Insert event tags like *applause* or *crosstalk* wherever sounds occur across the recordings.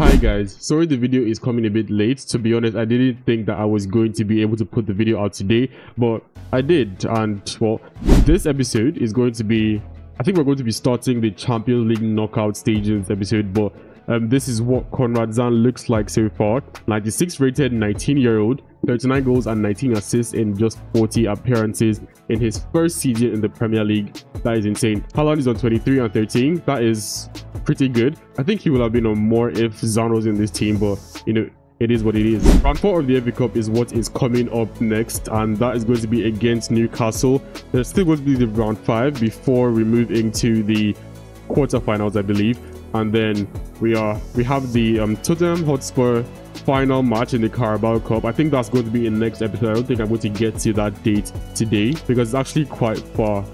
Hi guys, sorry the video is coming a bit late. To be honest, I didn't think that I was going to be able to put the video out today, but I did. And well, this episode is going to be, I think we're going to be starting the Champions League knockout stages episode, but um, this is what Konrad Zahn looks like so far. 96 rated 19 year old, 39 goals and 19 assists in just 40 appearances in his first season in the Premier League. That is insane. Haaland is on 23 and 13. That is pretty good. I think he would have been on more if Zahn was in this team, but you know, it is what it is. Round 4 of the FA Cup is what is coming up next, and that is going to be against Newcastle. There's still going to be the round 5 before we move into the quarterfinals, I believe. And then we are we have the um, Tottenham Hotspur final match in the Carabao Cup. I think that's going to be in next episode. I don't think I'm going to get to that date today because it's actually quite far.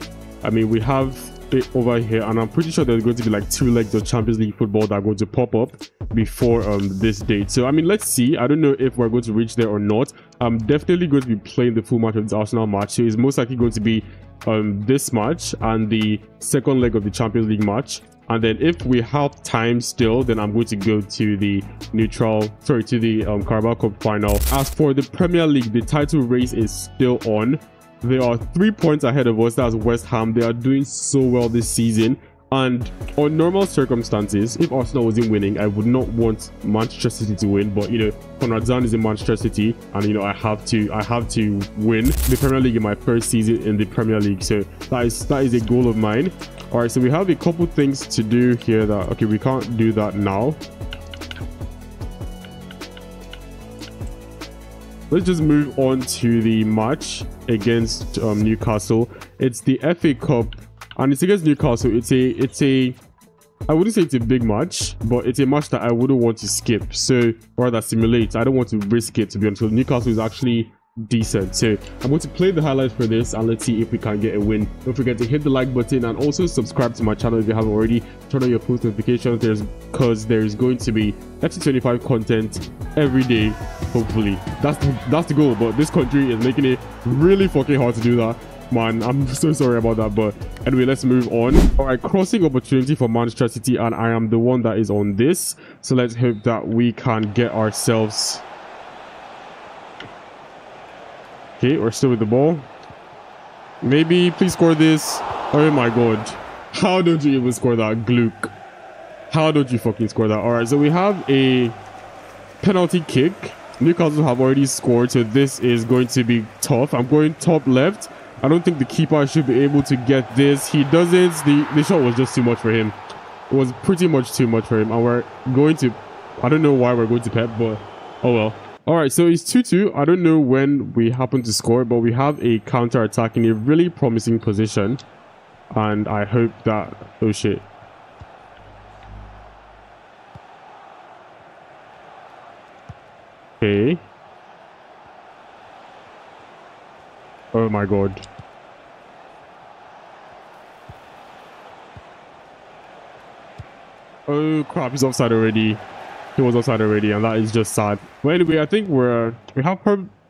I mean, we have it over here, and I'm pretty sure there's going to be like two legs of Champions League football that are going to pop up before um this date. So I mean, let's see. I don't know if we're going to reach there or not. I'm definitely going to be playing the full match of this Arsenal match. So it's most likely going to be um this match and the second leg of the Champions League match. And then if we have time still, then I'm going to go to the neutral, sorry, to the um, Carabao Cup final. As for the Premier League, the title race is still on. They are three points ahead of us. That's West Ham. They are doing so well this season. And on normal circumstances, if Arsenal wasn't winning, I would not want Manchester City to win. But you know, Konrad Zahn is in Manchester City, and you know, I have to, I have to win the Premier League in my first season in the Premier League. So that is that is a goal of mine. All right, so we have a couple things to do here. That okay, we can't do that now. Let's just move on to the match against um, Newcastle. It's the FA Cup, and it's against Newcastle. It's a, it's a, I wouldn't say it's a big match, but it's a match that I wouldn't want to skip. So, rather simulate. I don't want to risk it to be honest. Newcastle is actually decent. So I'm going to play the highlights for this and let's see if we can get a win. Don't forget to hit the like button and also subscribe to my channel if you haven't already. Turn on your post notifications there's because there's going to be FC25 content every day, hopefully. That's the, that's the goal, but this country is making it really fucking hard to do that. Man, I'm so sorry about that, but anyway, let's move on. All right, crossing opportunity for Manchester City, and I am the one that is on this. So let's hope that we can get ourselves Okay, we're still with the ball. Maybe please score this. Oh my god. How don't you even score that, Gluck? How don't you fucking score that? Alright, so we have a penalty kick. Newcastle have already scored, so this is going to be tough. I'm going top left. I don't think the keeper should be able to get this. He doesn't. The, the shot was just too much for him. It was pretty much too much for him. And we're going to... I don't know why we're going to Pep, but... Oh well. All right, so it's 2-2. I don't know when we happen to score, but we have a counter attack in a really promising position. And I hope that... Oh, shit. Okay. Oh my god. Oh crap, he's offside already he was outside already and that is just sad. But anyway i think we're we have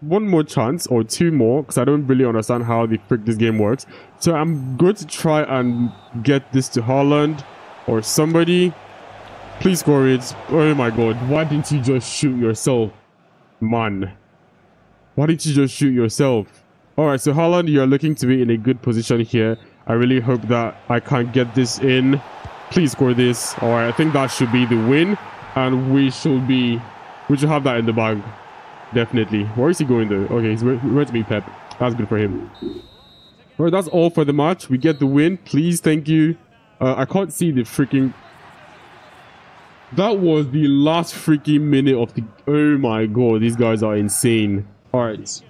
one more chance or two more because i don't really understand how the frick this game works. So i'm going to try and get this to Haaland or somebody. Please score it oh my god why didn't you just shoot yourself man? Why didn't you just shoot yourself? All right so Haaland, you're looking to be in a good position here. I really hope that i can't get this in. Please score this. All right i think that should be the win and we should be we should have that in the bag. Definitely. Where is he going though? Okay he's ready to be pep. That's good for him. All right that's all for the match. We get the win. Please thank you. Uh, i can't see the freaking that was the last freaking minute of the oh my god these guys are insane. All right.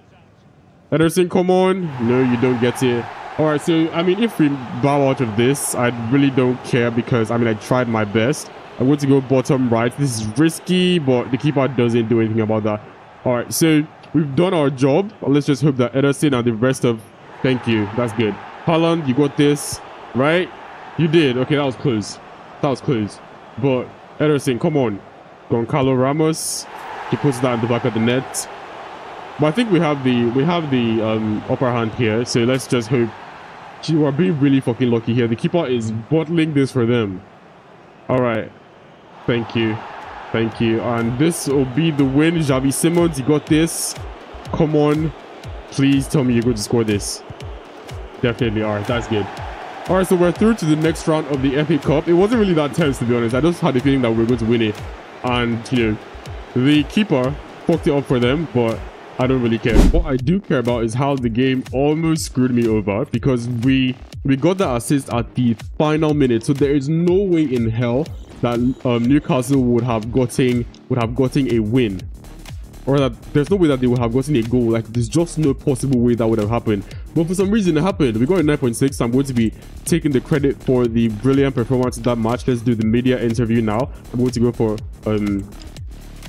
Ederson come on. No you don't get it. All right so i mean if we bow out of this i really don't care because i mean i tried my best I'm going to go bottom right. This is risky, but the keeper doesn't do anything about that. All right, so we've done our job. Let's just hope that Ederson and the rest of... Thank you. That's good. Haaland, you got this, right? You did. Okay, that was close. That was close. But Ederson, come on. Goncalo Ramos. He puts that in the back of the net. But I think we have the we have the um, upper hand here. So let's just hope. We're being really fucking lucky here. The keeper is bottling this for them. All right. Thank you. Thank you. And this will be the win. Xavi Simons, you got this. Come on. Please tell me you're going to score this. Definitely are. That's good. All right, so we're through to the next round of the FA Cup. It wasn't really that tense, to be honest. I just had a feeling that we were going to win it. And, you know, the keeper fucked it up for them, but I don't really care. What I do care about is how the game almost screwed me over because we we got that assist at the final minute. So there is no way in hell that um, Newcastle would have gotten would have gotten a win or that there's no way that they would have gotten a goal. Like there's just no possible way that would have happened. But for some reason it happened. We got a 9.6. I'm going to be taking the credit for the brilliant performance of that match. Let's do the media interview now. I'm going to go for um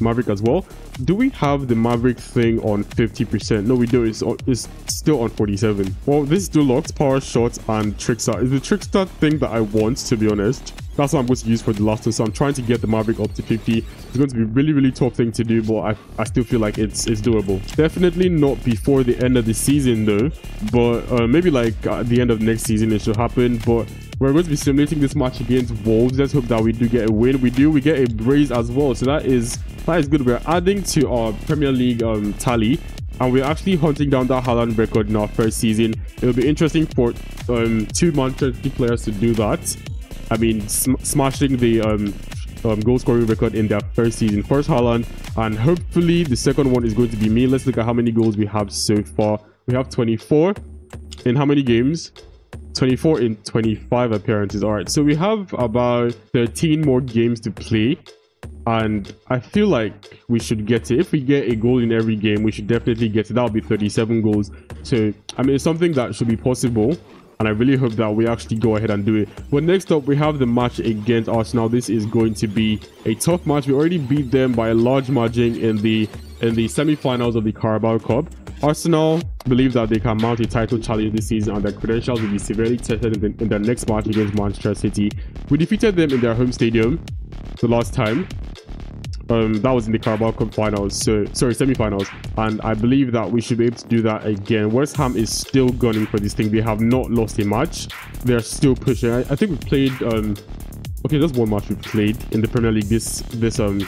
Maverick as well. Do we have the Maverick thing on 50%? No, we do. It's, it's still on 47. Well, this still locks power shots and trickster. Is the trickster thing that I want, to be honest. That's what I'm going to use for the last one. So I'm trying to get the Maverick up to 50. It's going to be really, really tough thing to do, but I, I still feel like it's it's doable. Definitely not before the end of the season though, but uh, maybe like at the end of next season it should happen. But we're going to be simulating this match against Wolves. Let's hope that we do get a win. We do. We get a brace as well. So that is that is good. We're adding to our Premier League um, tally and we're actually hunting down that Haaland record in our first season. It'll be interesting for um, two Manchester players to do that. I mean, sm smashing the um, um, goal scoring record in their first season. First Haaland, and hopefully the second one is going to be me. Let's look at how many goals we have so far. We have 24 in how many games? 24 in 25 appearances. All right, so we have about 13 more games to play and I feel like we should get it. If we get a goal in every game, we should definitely get it. That'll be 37 goals. So, I mean, it's something that should be possible. And I really hope that we actually go ahead and do it. But next up, we have the match against Arsenal. This is going to be a tough match. We already beat them by a large margin in the in the semi-finals of the Carabao Cup. Arsenal believe that they can mount a title challenge this season and their credentials will be severely tested in, the, in their next match against Manchester City. We defeated them in their home stadium the last time um, that was in the Carabao Cup finals, so sorry, semi-finals, and I believe that we should be able to do that again. West Ham is still gunning for this thing. They have not lost a match. They're still pushing. I, I think we played. Um, okay, that's one match we played in the Premier League this this um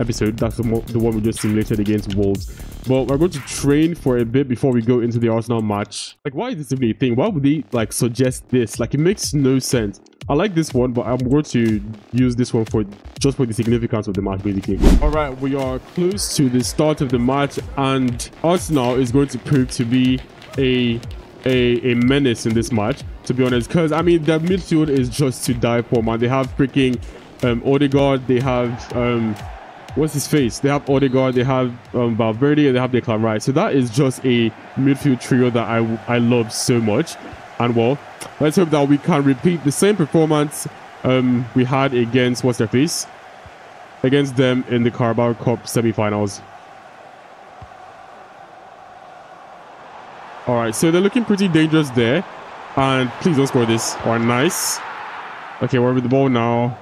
episode. That's the, the one we just simulated against Wolves. But we're going to train for a bit before we go into the Arsenal match. Like, why is this even a thing? Why would they like suggest this? Like, it makes no sense. I like this one, but I'm going to use this one for just for the significance of the match, basically. All right, we are close to the start of the match, and Arsenal is going to prove to be a a, a menace in this match, to be honest. Because, I mean, their midfield is just to die for, man. They have freaking um, Odegaard, they have... Um, what's his face? They have Odegaard, they have um, Valverde, and they have Declan Rice. So that is just a midfield trio that I, I love so much. And well, let's hope that we can repeat the same performance um, we had against what's their face against them in the Carabao Cup semi-finals. All right, so they're looking pretty dangerous there. And please don't score this. All right, nice. Okay, we're with the ball now.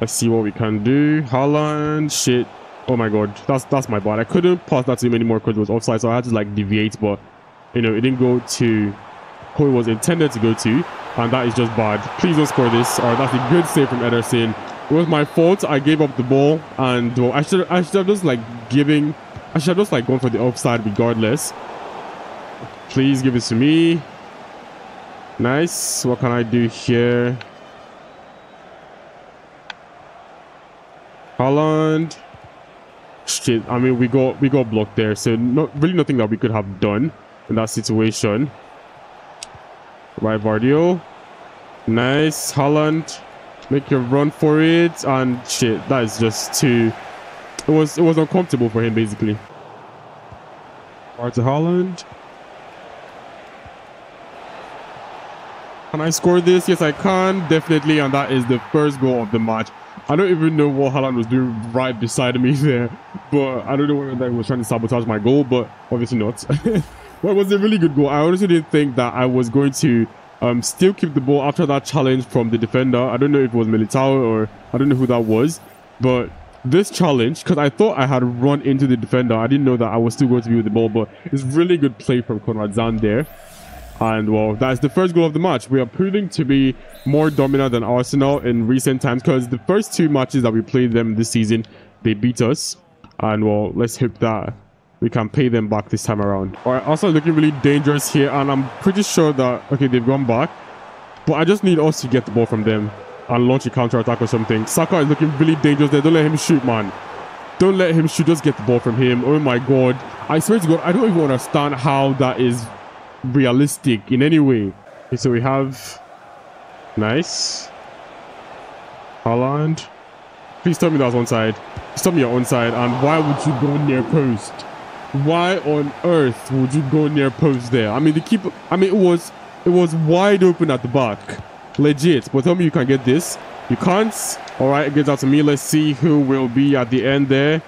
Let's see what we can do. Haaland, shit. Oh my god, that's that's my bad. I couldn't pass that to him anymore because it was offside, so I had to like deviate, but you know, it didn't go to who it was intended to go to, and that is just bad. Please don't score this. All right, that's a good save from Ederson. It was my fault. I gave up the ball, and well, I should I should have just like giving. I should have just like gone for the offside regardless. Please give it to me. Nice. What can I do here? Haaland. Shit. I mean, we got we got blocked there, so not really nothing that we could have done in that situation. Right, Gvardiol. Nice. Haaland. Make your run for it. And shit, that is just too... It was, it was uncomfortable for him, basically. Far to Haaland. Can I score this? Yes, I can. Definitely. And that is the first goal of the match. I don't even know what Haaland was doing right beside me *laughs* there. But I don't know whether he was trying to sabotage my goal. But obviously not. *laughs* Well, it was a really good goal. I honestly didn't think that I was going to um, still keep the ball after that challenge from the defender. I don't know if it was Militao or I don't know who that was. But this challenge, because I thought I had run into the defender. I didn't know that I was still going to be with the ball. But it's really good play from Konrad Zahn there. And well, that's the first goal of the match. We are proving to be more dominant than Arsenal in recent times because the first two matches that we played them this season, they beat us. And well, let's hope that we can pay them back this time around. All right, Arsenal looking really dangerous here. And I'm pretty sure that, okay, they've gone back. But I just need us to get the ball from them and launch a counter attack or something. Saka is looking really dangerous there. Don't let him shoot, man. Don't let him shoot. Just get the ball from him. Oh my god. I swear to God, I don't even understand how that is realistic in any way. Okay, so we have... Nice. Haaland. Please tell me that was on side. Please tell me you're on side. And why would you go near post? Why on earth would you go near post there? I mean, the keeper... I mean, it was... It was wide open at the back. Legit. But tell me you can get this. You can't. All right, it gets out to me. Let's see who will be at the end there.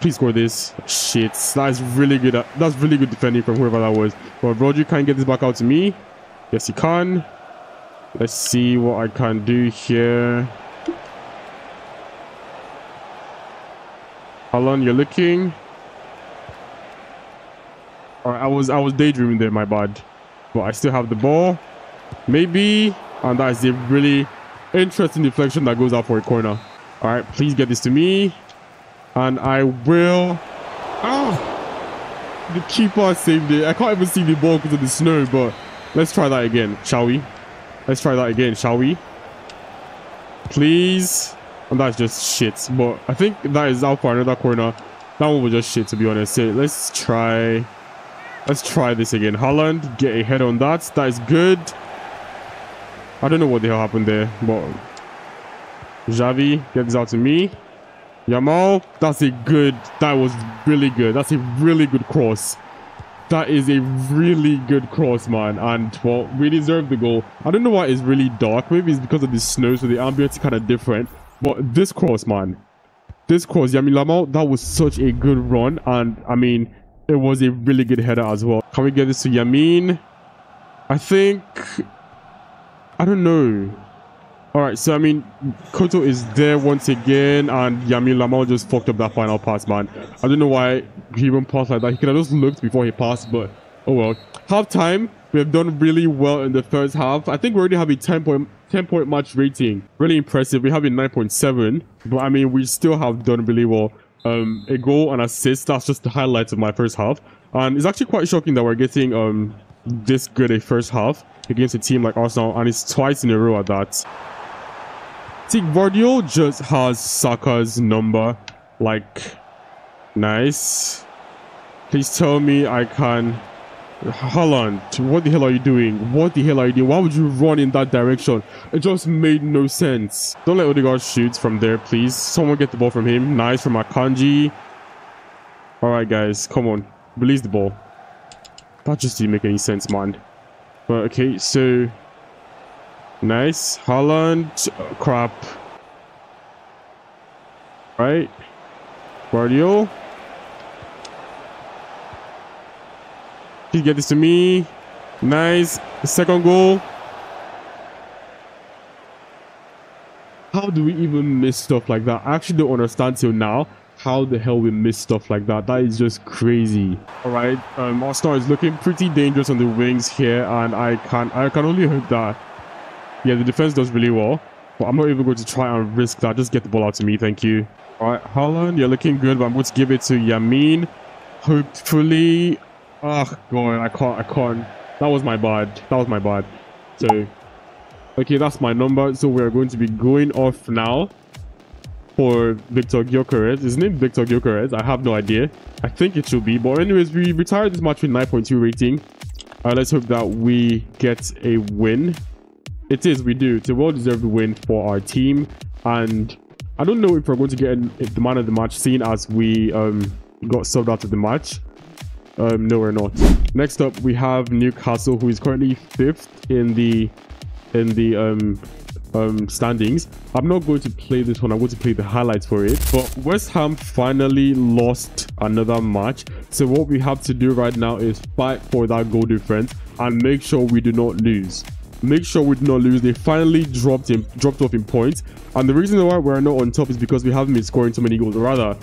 Please score this. Shit. That's really good. That's really good defending from whoever that was. But Rodri can't get this back out to me. Yes, he can. Let's see what I can do here. Alan, you're looking. I was I was daydreaming there, my bad. But I still have the ball. Maybe. And that is a really interesting deflection that goes out for a corner. All right, please get this to me. And I will... Ah! The keeper saved it. I can't even see the ball because of the snow, but let's try that again, shall we? Let's try that again, shall we? Please. And that's just shit. But I think that is out for another corner. That one was just shit, to be honest. Let's try... Let's try this again. Haaland, get a head on that. That is good. I don't know what the hell happened there, but Xavi gets out to me. Yamal, that's a good, that was really good. That's a really good cross. That is a really good cross, man. And, well, we deserve the goal. I don't know why it's really dark. Maybe it's because of the snow, so the ambience is kind of different. But this cross, man. This cross, Yamin Lamal, that was such a good run. And, I mean, it was a really good header as well. Can we get this to Yamin? I think I don't know. All right, so I mean, Koto is there once again, and Yamin Lamal just fucked up that final pass, man. I don't know why he even passed like that. He could have just looked before he passed, but oh well. Half time, we have done really well in the first half. I think we already have a 10 point 10 point match rating. Really impressive. We have a 9.7, but I mean, we still have done really well. Um, a goal and assist. That's just the highlights of my first half, and it's actually quite shocking that we're getting um this good a first half against a team like Arsenal, and it's twice in a row at that. See, Gvardiol just has Saka's number. Like, nice. Please tell me I can... Haaland, what the hell are you doing? What the hell are you doing? Why would you run in that direction? It just made no sense. Don't let Odegaard shoot from there, please. Someone get the ball from him. Nice from Akanji. Alright, guys. Come on. Release the ball. That just didn't make any sense, man. But okay, so nice. Haaland uh, crap. Right. Guardiola. Get this to me. Nice. Second goal. How do we even miss stuff like that? I actually don't understand till now how the hell we miss stuff like that. That is just crazy. All right, um, Arsenal is looking pretty dangerous on the wings here, and I can I can only hope that yeah the defense does really well. But I'm not even going to try and risk that. Just get the ball out to me, thank you. All right, Haaland, you're looking good, but I'm going to give it to Yamin. Hopefully, oh god, I can't, I can't. That was my bad. That was my bad. So, okay, that's my number. So we're going to be going off now for Victor Gyökeres. His name Victor Gyökeres. I have no idea. I think it should be. But anyways, we retired this match with 9.2 rating. Uh, let's hope that we get a win. It is, we do. It's a well-deserved win for our team. And I don't know if we're going to get the man of the match, seeing as we um, got subbed out of the match. Um, no, we're not. Next up, we have Newcastle, who is currently fifth in the in the um, um, standings. I'm not going to play this one. I'm going to play the highlights for it. But West Ham finally lost another match. So what we have to do right now is fight for that goal difference and make sure we do not lose. Make sure we do not lose. They finally dropped in, dropped off in points. And the reason why we're not on top is because we haven't been scoring too many goals. Rather,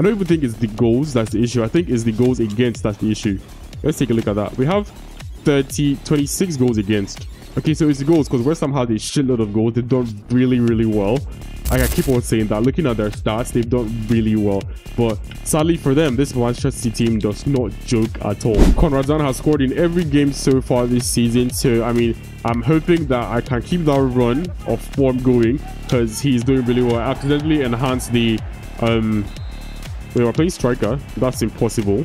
I don't even think it's the goals that's the issue. I think it's the goals against that's the issue. Let's take a look at that. We have 30, 26 goals against. Okay, so it's the goals because West Ham had a shitload of goals. They've done really, really well. Like I keep on saying that. Looking at their stats, they've done really well. But sadly for them, this Manchester City team does not joke at all. Konrad Zahn has scored in every game so far this season. So, I mean, I'm hoping that I can keep that run of form going because he's doing really well. I accidentally enhanced the... um. We were playing striker. That's impossible.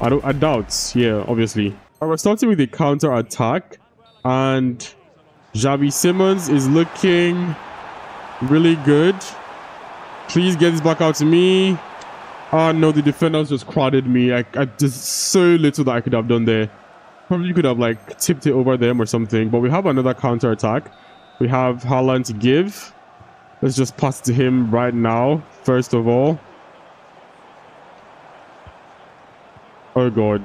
I don't. I doubt. Yeah, obviously. I was starting with the counter attack and Xavi Simons is looking really good. Please get this back out to me. Oh no, the defenders just crowded me. I, I just so little that I could have done there. Probably could have like tipped it over them or something. But we have another counter attack. We have Haaland to give. Let's just pass to him right now. First of all. Oh god.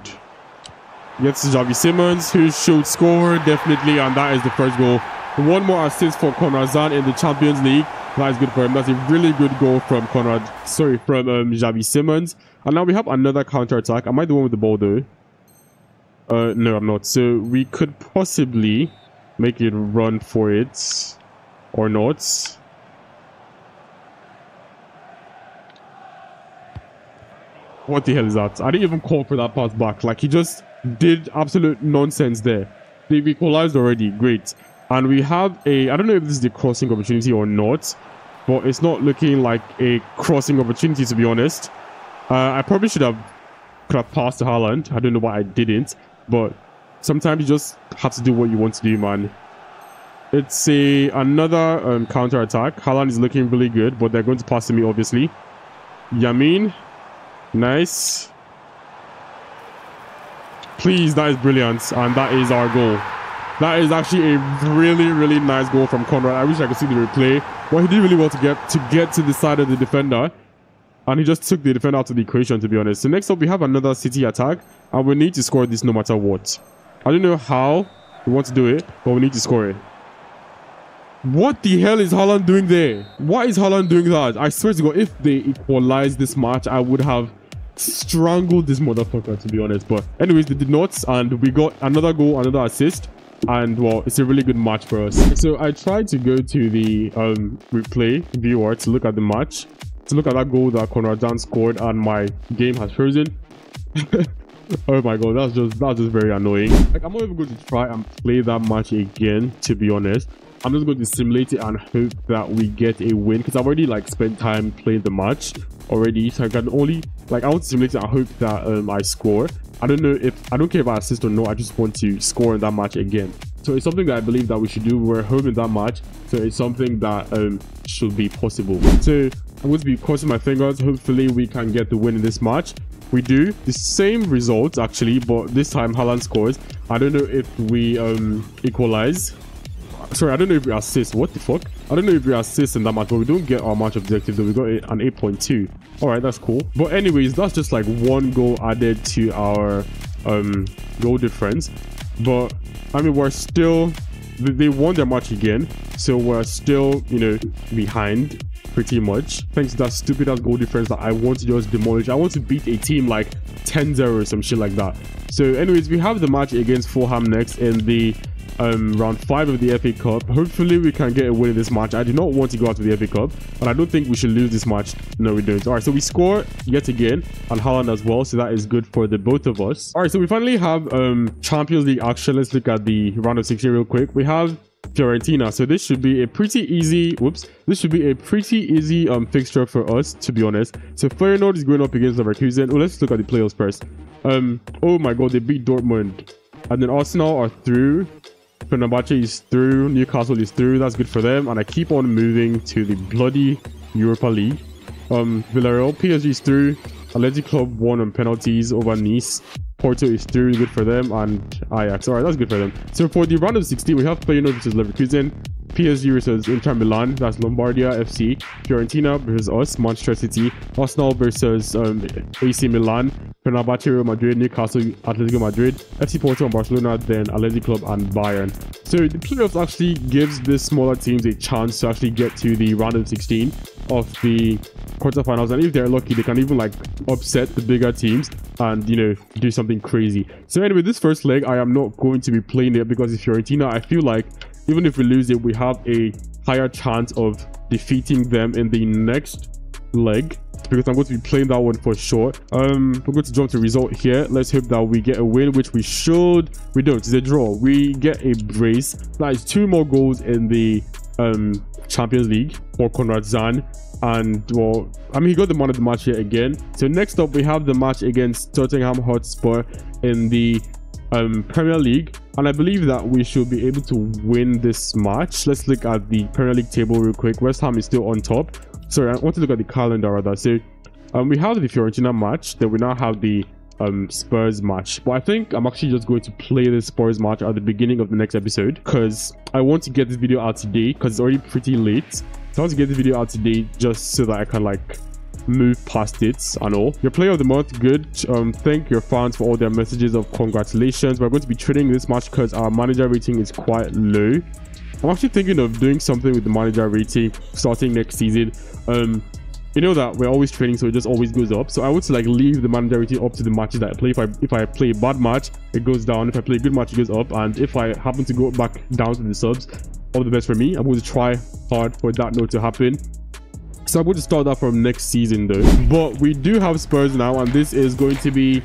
Gets to Xavi Simons, who should score definitely, and that is the first goal. One more assist for Konrad Zahn in the Champions League. That is good for him. That's a really good goal from Konrad. Sorry, from um, Xavi Simons. And now we have another counter attack. Am I the one with the ball though? Uh, no, I'm not. So we could possibly make it run for it or not. What the hell is that? I didn't even call for that pass back. Like he just did absolute nonsense there. They've equalized already. Great. And we have a, I don't know if this is the crossing opportunity or not, but it's not looking like a crossing opportunity, to be honest. Uh, I probably should have, could have passed to Haaland. I don't know why I didn't, but sometimes you just have to do what you want to do, man. It's a another um, counter attack. Haaland is looking really good, but they're going to pass to me, obviously. Yamin. Nice. Please, that is brilliant. And that is our goal. That is actually a really, really nice goal from Konrad. I wish I could see the replay. But he did really well to get to get to the side of the defender. And he just took the defender out of the equation, to be honest. So next up, we have another City attack. And we need to score this no matter what. I don't know how we want to do it, but we need to score it. What the hell is Haaland doing there? Why is Haaland doing that? I swear to God, if they equalize this match, I would have strangled this motherfucker, to be honest. But anyways, they did not. And we got another goal, another assist. And well, it's a really good match for us. So I tried to go to the um, replay viewer to look at the match. To look at that goal that Konrad Zahn scored and my game has frozen. *laughs* oh my god, that's just that's just very annoying. Like I'm not even going to try and play that match again, to be honest. I'm just going to simulate it and hope that we get a win because I've already like spent time playing the match already. So I can only like I want to simulate it and hope that um, I score. I don't know if I don't care if I assist or no. I just want to score in that match again. So it's something that I believe that we should do. We're home in that match, so it's something that um, should be possible. So I'm going to be crossing my fingers. Hopefully we can get the win in this match. We do the same results actually, but this time Haaland scores. I don't know if we um, equalize sorry, I don't know if we assist. What the fuck? I don't know if we assist in that match, but we don't get our match objective though. We got an 8.2. All right, that's cool. But anyways, that's just like one goal added to our um goal difference. But I mean, we're still they won their match again, so we're still you know behind pretty much thanks to that stupid ass goal difference that I want to just demolish. I want to beat a team like 10-0 or some shit like that. So anyways, we have the match against Fulham next in the um, round 5 of the FA Cup. Hopefully we can get a win in this match. I do not want to go out to the FA Cup, but I don't think we should lose this match. No, we don't. Alright, so we score yet again on Haaland as well, so that is good for the both of us. Alright, so we finally have um, Champions League action. Let's look at the round of 16 real quick. We have Fiorentina. So this should be a pretty easy, whoops, this should be a pretty easy um fixture for us, to be honest. So Feyenoord is going up against the Leverkusen. Oh, let's look at the playoffs first. Um, oh my god, they beat Dortmund. And then Arsenal are through. Fenerbahce is through, Newcastle is through, that's good for them. And I keep on moving to the bloody Europa League. Um, Villarreal, PSG is through. Athletic Club won on penalties over Nice. Porto is through, good for them. And Ajax, alright, that's good for them. So for the round of 16, we have Feyenoord versus Leverkusen. PSG versus Inter Milan, that's Lombardia FC, Fiorentina versus us, Manchester City, Arsenal versus um, AC Milan, Fenerbahce, Real Madrid, Newcastle, Atletico Madrid, FC Porto and Barcelona, then Athletic Club and Bayern. So the playoffs actually gives the smaller teams a chance to actually get to the round of 16 of the quarterfinals. And if they're lucky, they can even like upset the bigger teams and, you know, do something crazy. So anyway, this first leg, I am not going to be playing it because it's Fiorentina. I feel like even if we lose it, we have a higher chance of defeating them in the next leg because I'm going to be playing that one for sure. Um, we're going to jump to result here. Let's hope that we get a win, which we should. We don't. It's a draw. We get a brace. That is two more goals in the um Champions League for Konrad Zahn. And well, I mean, he got the man of the match here again. So next up, we have the match against Tottenham Hotspur in the um, Premier League. And I believe that we should be able to win this match. Let's look at the Premier League table real quick. West Ham is still on top. Sorry, I want to look at the calendar rather. So um, we have the Fiorentina match. Then we now have the um, Spurs match. But I think I'm actually just going to play the Spurs match at the beginning of the next episode because I want to get this video out today because it's already pretty late. So I want to get this video out today just so that I can like move past it and all. Your player of the month, good. Um, thank your fans for all their messages of congratulations. We're going to be trading this match because our manager rating is quite low. I'm actually thinking of doing something with the manager rating starting next season. Um, you know that we're always training so it just always goes up so i would like leave the manager rating up to the matches that i play if i if i play a bad match it goes down if i play a good match it goes up and if i happen to go back down to the subs all the best for me i'm going to try hard for that note to happen so i'm going to start that from next season though but we do have spurs now and this is going to be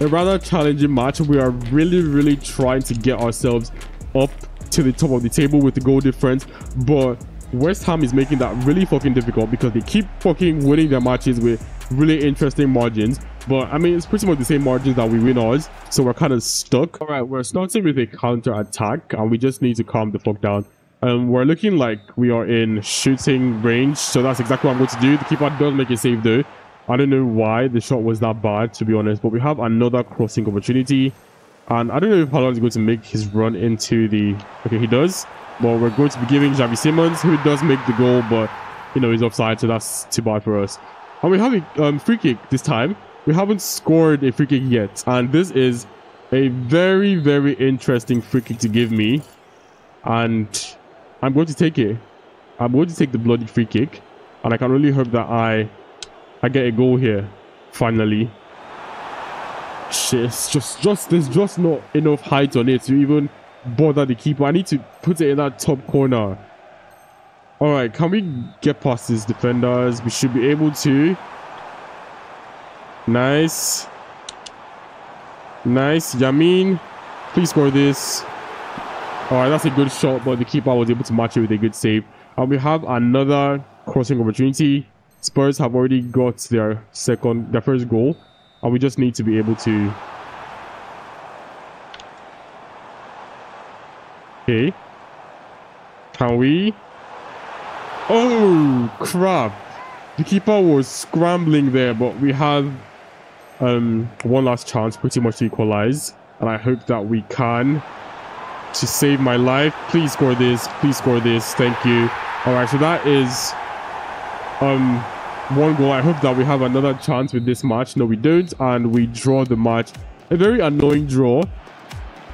a rather challenging match we are really really trying to get ourselves up to the top of the table with the goal difference but West Ham is making that really fucking difficult because they keep fucking winning their matches with really interesting margins. But I mean, it's pretty much the same margins that we win ours. So we're kind of stuck. All right, we're starting with a counter attack and we just need to calm the fuck down. Um, we're looking like we are in shooting range. So that's exactly what I'm going to do. The keeper does make a save though. I don't know why the shot was that bad, to be honest. But we have another crossing opportunity. And I don't know if Haaland is going to make his run into the... Okay, he does. But we're going to be giving Xavi Simons, who does make the goal, but, you know, he's offside, so that's too bad for us. And we have a um, free kick this time. We haven't scored a free kick yet. And this is a very, very interesting free kick to give me. And I'm going to take it. I'm going to take the bloody free kick. And I can only hope that I, I get a goal here, finally. Shit, just, just, there's just not enough height on it to even bother the keeper. I need to put it in that top corner. All right, can we get past these defenders? We should be able to. Nice. Nice. Yamin, please score this. All right, that's a good shot, but the keeper was able to match it with a good save. And we have another crossing opportunity. Spurs have already got their second, their first goal. And we just need to be able to Okay. Can we? Oh, crap. The keeper was scrambling there, but we have um, one last chance pretty much to equalize. And I hope that we can. To save my life. Please score this. Please score this. Thank you. All right, so that is um one goal. I hope that we have another chance with this match. No, we don't. And we draw the match. A very annoying draw.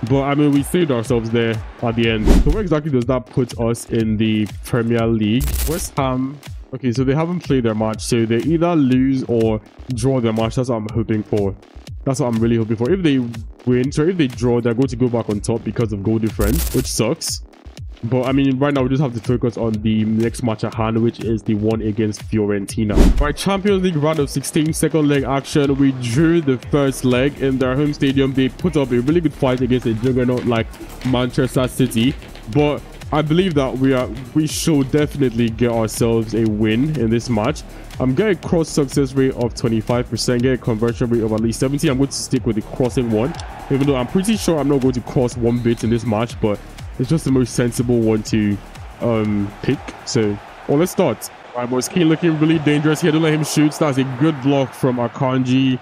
But I mean, we saved ourselves there at the end. So where exactly does that put us in the Premier League? West Ham. Okay, so they haven't played their match. So they either lose or draw their match. That's what I'm hoping for. That's what I'm really hoping for. If they win, so if they draw, they're going to go back on top because of goal difference, which sucks. But I mean, right now we just have to focus on the next match at hand, which is the one against Fiorentina. Right, Champions League round of 16, second leg action. We drew the first leg in their home stadium. They put up a really good fight against a juggernaut like Manchester City. But I believe that we are we should definitely get ourselves a win in this match. I'm getting cross success rate of 25%, get a conversion rate of at least 70. I'm going to stick with the crossing one, even though I'm pretty sure I'm not going to cross one bit in this match, but it's just the most sensible one to um, pick. So, well, let's start. Right, boys. Kean looking really dangerous here. Don't let him shoot. That's a good block from Akanji.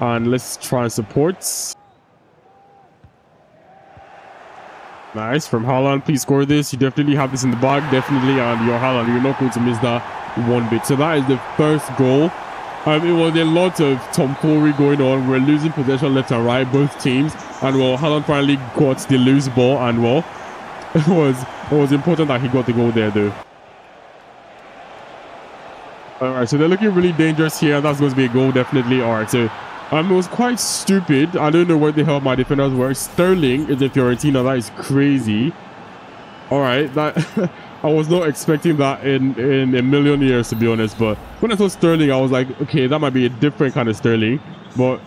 And let's try and support. Nice from Haaland. Please score this. You definitely have this in the bag. Definitely. And you're Haaland. You're not going to miss that one bit. So that is the first goal. Um, it was a lot of tomfoolery going on. We're losing possession left and right, both teams. And well, Haaland finally got the loose ball. And well, *laughs* it was it was important that he got the goal there though. All right, so they're looking really dangerous here. That's going to be a goal, definitely. All right, so um, it was quite stupid. I don't know what the hell my defenders were. Sterling is in Fiorentina. That is crazy. All right, that *laughs* I was not expecting that in in a million years, to be honest. But when I saw Sterling, I was like, okay, that might be a different kind of Sterling, but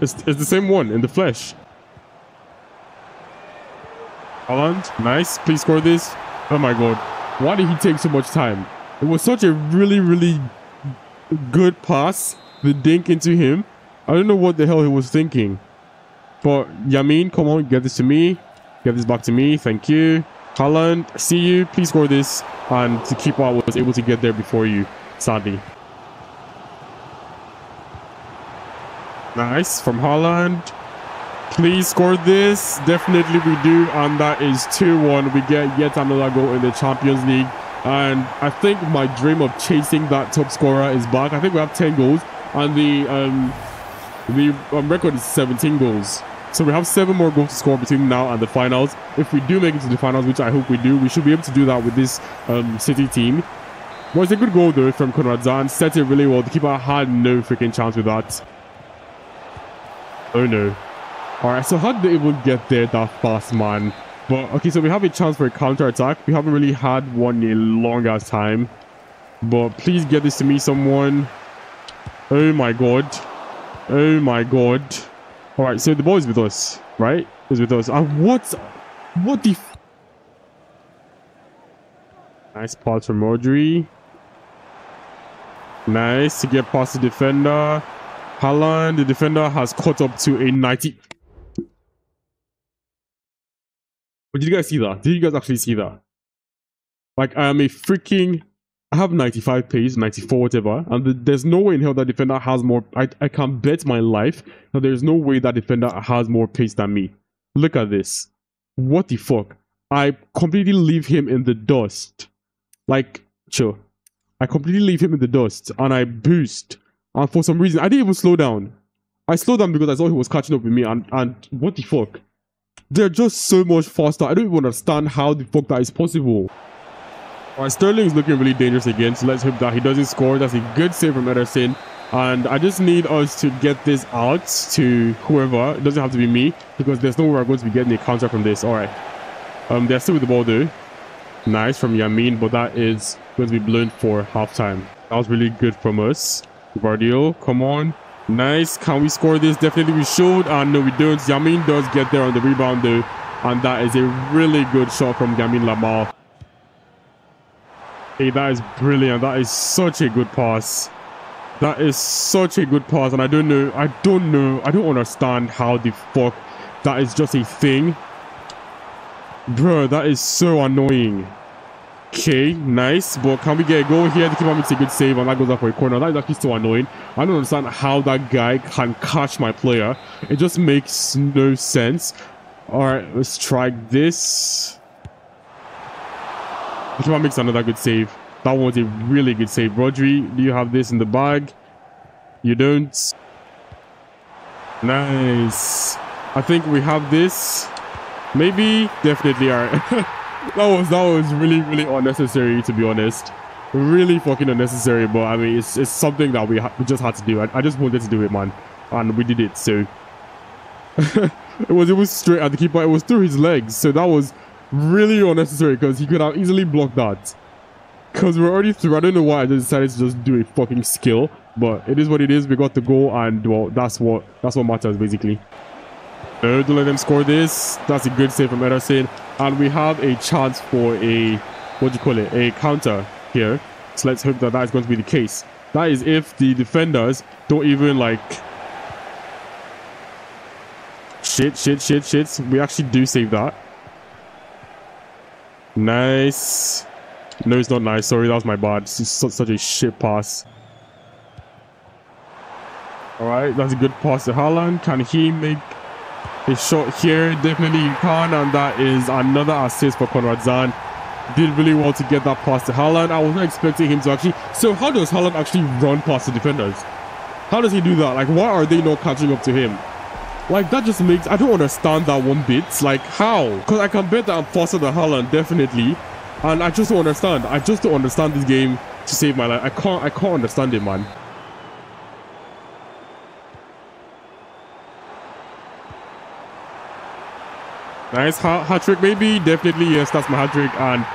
it's it's the same one in the flesh. Haaland, nice. Please score this. Oh my god, why did he take so much time? It was such a really, really good pass. The dink into him. I don't know what the hell he was thinking. But Yamin, come on, get this to me. Get this back to me. Thank you. Haaland, see you. Please score this. And the keeper was able to get there before you, sadly. Nice from Haaland. Please score this. Definitely we do. And that is 2-1. We get yet another goal in the Champions League. And I think my dream of chasing that top scorer is back. I think we have 10 goals. And the um, the um, record is 17 goals. So we have seven more goals to score between now and the finals. If we do make it to the finals, which I hope we do, we should be able to do that with this um, City team. Was well, a good goal though from Konrad Zahn. Set it really well. The keeper had no freaking chance with that. Oh no. Alright, so how did they even get there that fast, man? But okay, so we have a chance for a counter attack. We haven't really had one in a long ass time. But please get this to me, someone. Oh my god. Oh my god. Alright, so the ball is with us, right? Is with us. And what? What the? nice pass from Rodri. Nice to get past the defender. Haaland, the defender, has caught up to a 90. But did you guys see that? Did you guys actually see that? Like, I am a freaking I have 95 pace, 94, whatever, and there's no way in hell that defender has more. I, I can bet my life that there's no way that defender has more pace than me. Look at this. What the fuck? I completely leave him in the dust. Like, sure. I completely leave him in the dust and I boost. And for some reason, I didn't even slow down. I slowed down because I saw he was catching up with me and, and what the fuck? They're just so much faster. I don't even understand how the fuck that is possible. Alright, Sterling is looking really dangerous again, so let's hope that he doesn't score. That's a good save from Ederson. And I just need us to get this out to whoever. It doesn't have to be me, because there's no way we're going to be getting a counter from this. Alright. Um, they're still with the ball though. Nice from Yamin, but that is going to be blown for halftime. That was really good from us. Guardiola, come on. Nice. Can we score this? Definitely we should. And no, we don't. Yamin does get there on the rebound though. And that is a really good shot from Yamin Lamar. Hey, that is brilliant. That is such a good pass. That is such a good pass. And I don't know. I don't know. I don't understand how the fuck that is just a thing. Bro, that is so annoying. Okay, nice. But can we get a goal here? The keeper makes a good save and that goes up for a corner. That is actually so annoying. I don't understand how that guy can catch my player. It just makes no sense. Alright, let's try this. The makes another good save. That was a really good save. Rodri, do you have this in the bag? You don't. Nice. I think we have this. Maybe. Definitely. Right. *laughs* that was that was really really unnecessary to be honest. Really fucking unnecessary. But I mean, it's it's something that we we just had to do. I, I just wanted to do it, man, and we did it. So *laughs* it was it was straight at the keeper. It was through his legs. So that was really unnecessary because he could have easily blocked that. Because we're already through. I don't know why I just decided to just do a fucking skill. But it is what it is. We got the goal and well that's what that's what matters basically. No, don't let them score this. That's a good save from Ederson. And we have a chance for a what do you call it? A counter here. So let's hope that that is going to be the case. That is if the defenders don't even like shit, shit, shit, shit. We actually do save that. Nice. No, it's not nice. Sorry, that was my bad. It's such a shit pass. Alright, that's a good pass to Haaland. Can he make a shot here? Definitely you can. And that is another assist for Konrad Zahn. Did really well to get that pass to Haaland. I wasn't expecting him to actually... So how does Haaland actually run past the defenders? How does he do that? Like, why are they not catching up to him? Like, that just makes... I don't understand that one bit. Like, how? Because I can bet that I'm faster than Haaland, definitely. And I just don't understand. I just don't understand this game. to save my life. I can't I can't understand it, man. Nice hat, hat trick, maybe. Definitely, yes, that's my hat trick. And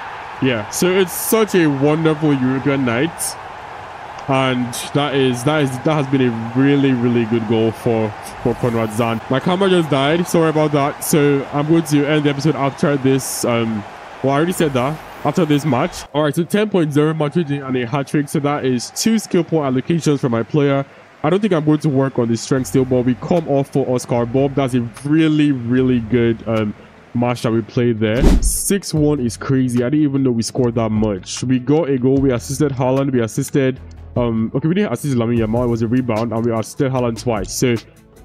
yeah, so it's such a wonderful European night. And that is that is that has been a really, really good goal for, for Konrad Zahn. My camera just died. Sorry about that. So I'm going to end the episode after this. Um well I already said that after this match. Alright, so 10.0 match rating and a hat trick. So that is two skill point allocations for my player. I don't think I'm going to work on the strength still, but we come off for Oscar Bobb. That's a really, really good um, match that we played there. 6-1 is crazy. I didn't even know we scored that much. We got a goal. We assisted Haaland. We assisted... Um, okay, we didn't assist Lamine Yamal. It was a rebound, and we assisted Haaland twice. So,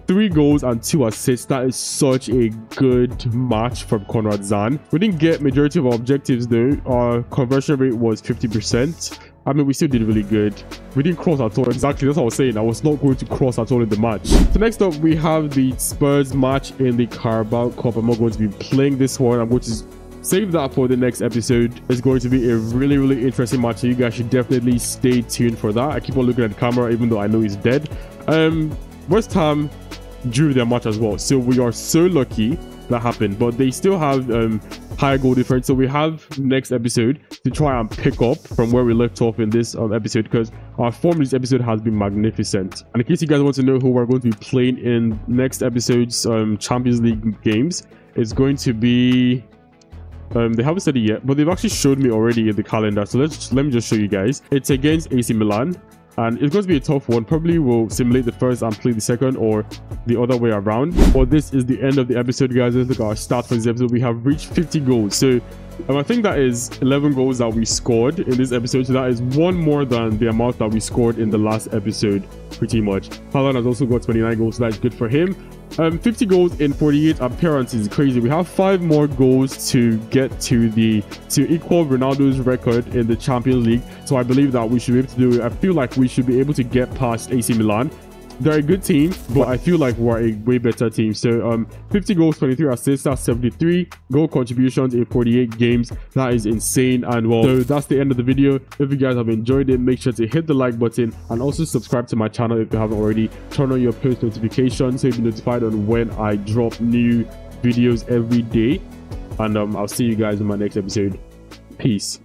three goals and two assists. That is such a good match from Konrad Zahn. We didn't get majority of our objectives, though. Our conversion rate was 50%. I mean, we still did really good. We didn't cross at all. Exactly, that's what I was saying. I was not going to cross at all in the match. So next up, we have the Spurs match in the Carabao Cup. I'm not going to be playing this one. I'm going to save that for the next episode. It's going to be a really, really interesting match. So you guys should definitely stay tuned for that. I keep on looking at the camera, even though I know he's dead. Um, West Ham drew their match as well. So we are so lucky that happened. But they still have um, higher goal difference. So we have next episode to try and pick up from where we left off in this um, episode because our form this episode has been magnificent. And in case you guys want to know who we're going to be playing in next episode's um, Champions League games, it's going to be um, they haven't said it yet, but they've actually showed me already in the calendar. So let's let me just show you guys. It's against AC Milan and it's going to be a tough one probably we'll simulate the first and play the second or the other way around but this is the end of the episode guys let's look at our stats for this episode we have reached 50 goals so um, I think that is 11 goals that we scored in this episode. So that is one more than the amount that we scored in the last episode, pretty much. Haaland has also got 29 goals, so that's good for him. Um, 50 goals in 48 appearances crazy. We have five more goals to get to the to equal Ronaldo's record in the Champions League. So I believe that we should be able to do it. I feel like we should be able to get past AC Milan they're a good team, but I feel like we're a way better team. So um, 50 goals, 23 assists, that's 73 goal contributions in 48 games. That is insane. And well, so that's the end of the video. If you guys have enjoyed it, make sure to hit the like button and also subscribe to my channel if you haven't already. Turn on your post notifications so you'll be notified on when I drop new videos every day. And um, I'll see you guys in my next episode. Peace.